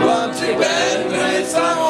But you been great someone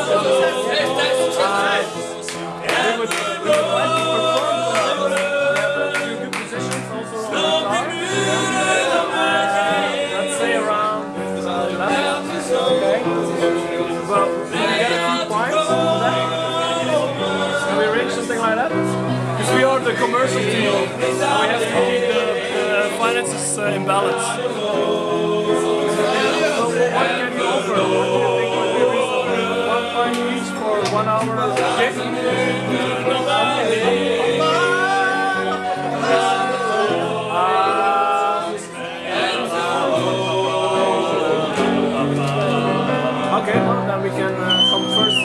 the commercial team, we have to keep the, the finances uh, in balance. So what can you offer? What do you think would be reasonable? One point each for one hour gig? Uh, Okay, well then we can uh, come first.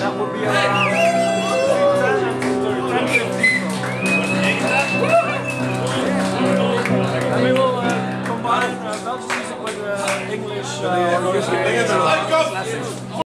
That would be around uh, combine uh, with uh, English